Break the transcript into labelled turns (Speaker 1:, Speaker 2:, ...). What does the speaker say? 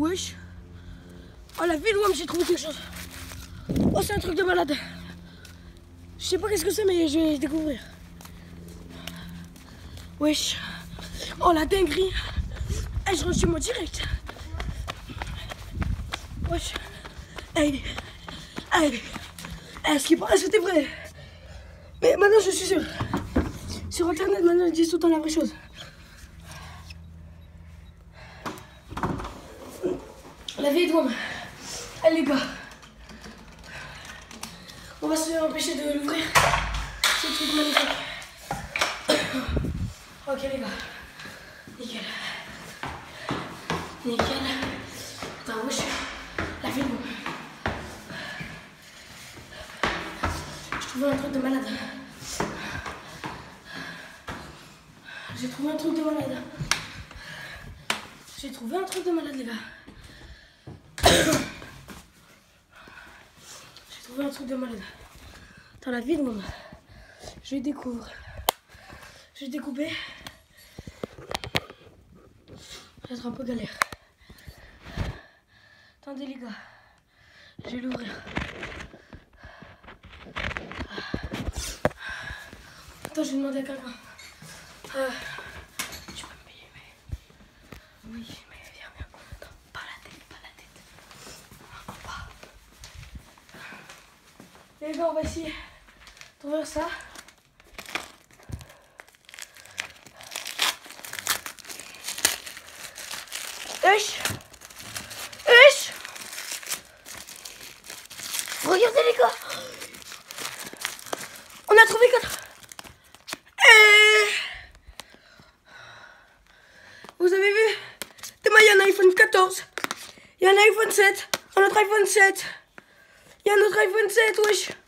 Speaker 1: Wesh. Oh la ville, ouais, j'ai trouvé quelque chose. Oh, c'est un truc de malade. Je sais pas qu'est-ce que c'est, mais je vais découvrir. Wesh. Oh la dinguerie. Eh, je rentre chez moi direct. Wesh. Hey. Hey. Eh, ce qui paraît, c'était vrai. Mais maintenant, je suis sûr. Sur internet, maintenant, ils disent tout le temps la vraie chose. La vieille douane. Allez, les gars. On va se empêcher de l'ouvrir. C'est truc magnifique. Ok, les gars. Nickel. Nickel. Attends, wesh. La vieille. Je trouvais un truc de malade. J'ai trouvé un truc de malade. J'ai trouvé un truc de malade, les gars. J'ai trouvé un truc de malade. Dans la vie de maman. Je. Je vais découper. Ça va être un peu galère. Attendez les gars. Je vais l'ouvrir. Attends, je vais demander à quelqu'un. Euh, tu peux me payer, mais. Oui, mais viens, viens. Attends, pas la tête, pas la tête. En bas. Les gars, on va essayer. D'ouvrir ça. Hush. Hush. Regardez les gars. On a trouvé quatre. Eh Vous avez vu? Demain, il y a un iPhone 14 Il y a un iPhone 7 Un autre iPhone 7 Il y a un autre iPhone 7, wesh